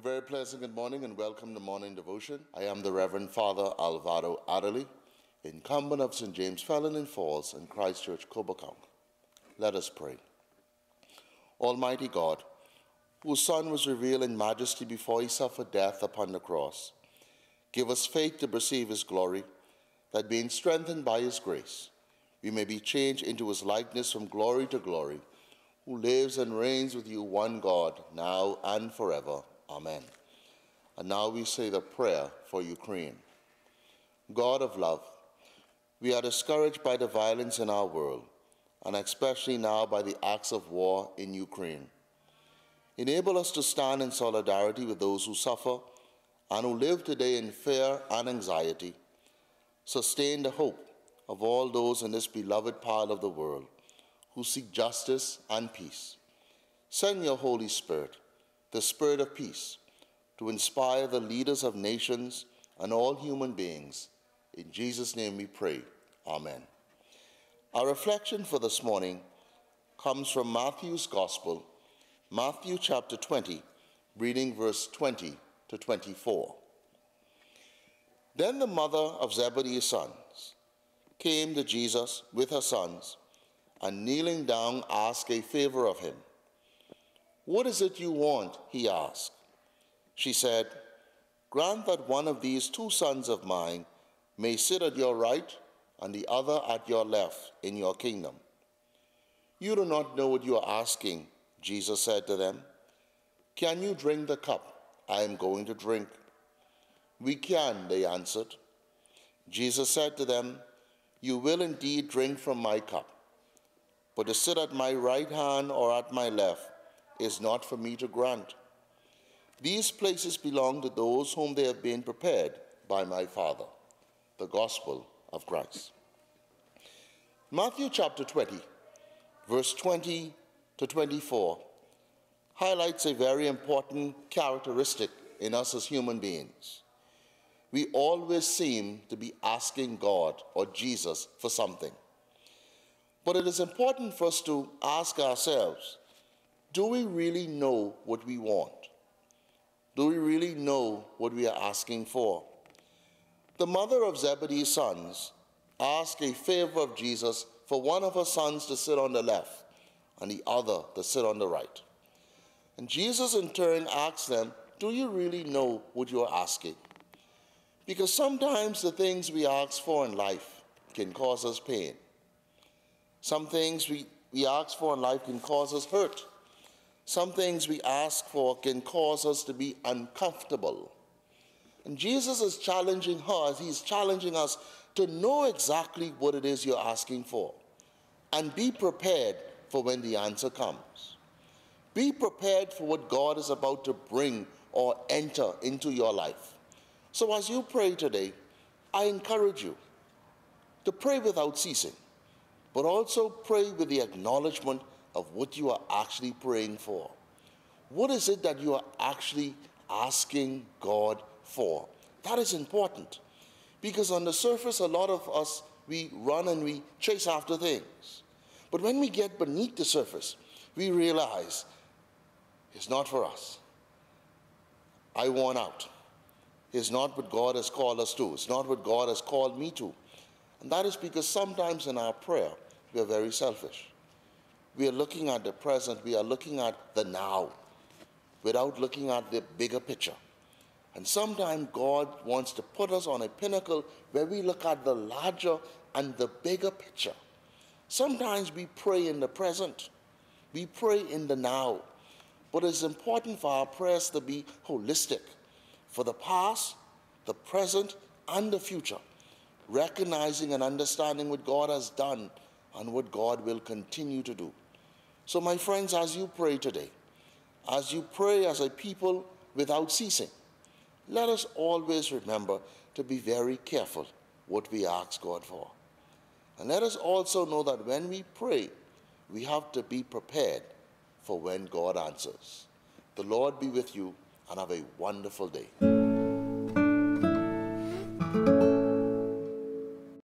A very pleasant good morning and welcome to morning devotion. I am the Reverend Father Alvaro Adderley, incumbent of St. James Fenelon Falls and Christchurch, Coboconk. Let us pray. Almighty God, whose Son was revealed in majesty before he suffered death upon the cross, give us faith to perceive his glory, that being strengthened by his grace, we may be changed into his likeness from glory to glory, who lives and reigns with you, one God, now and forever. Amen. And now we say the prayer for Ukraine. God of love, we are discouraged by the violence in our world, and especially now by the acts of war in Ukraine. Enable us to stand in solidarity with those who suffer and who live today in fear and anxiety. Sustain the hope of all those in this beloved part of the world who seek justice and peace. Send your Holy Spirit, the Spirit of peace, to inspire the leaders of nations and all human beings. In Jesus' name we pray. Amen. Our reflection for this morning comes from Matthew's Gospel, Matthew chapter 20, reading verse 20 to 24. Then the mother of Zebedee's sons came to Jesus with her sons and kneeling down asked a favor of him. What is it you want? he asked. She said, Grant that one of these two sons of mine may sit at your right and the other at your left in your kingdom. You do not know what you are asking, Jesus said to them. Can you drink the cup I am going to drink? We can, they answered. Jesus said to them, You will indeed drink from my cup, but to sit at my right hand or at my left is not for me to grant. These places belong to those whom they have been prepared by my Father. The Gospel of Christ. Matthew chapter 20, verse 20 to 24, highlights a very important characteristic in us as human beings. We always seem to be asking God or Jesus for something. But it is important for us to ask ourselves do we really know what we want? Do we really know what we are asking for? The mother of Zebedee's sons asked a favor of Jesus for one of her sons to sit on the left and the other to sit on the right. And Jesus, in turn, asked them, Do you really know what you're asking? Because sometimes the things we ask for in life can cause us pain. Some things we, we ask for in life can cause us hurt. Some things we ask for can cause us to be uncomfortable. And Jesus is challenging her, he's challenging us to know exactly what it is you're asking for and be prepared for when the answer comes. Be prepared for what God is about to bring or enter into your life. So as you pray today, I encourage you to pray without ceasing, but also pray with the acknowledgement of what you are actually praying for. What is it that you are actually asking God for? That is important because on the surface, a lot of us, we run and we chase after things. But when we get beneath the surface, we realize it's not for us. I want out. It's not what God has called us to. It's not what God has called me to. And that is because sometimes in our prayer, we are very selfish. We are looking at the present, we are looking at the now, without looking at the bigger picture. And sometimes God wants to put us on a pinnacle where we look at the larger and the bigger picture. Sometimes we pray in the present, we pray in the now, but it's important for our prayers to be holistic for the past, the present, and the future, recognizing and understanding what God has done and what God will continue to do. So, my friends, as you pray today, as you pray as a people without ceasing, let us always remember to be very careful what we ask God for. And let us also know that when we pray, we have to be prepared for when God answers. The Lord be with you and have a wonderful day.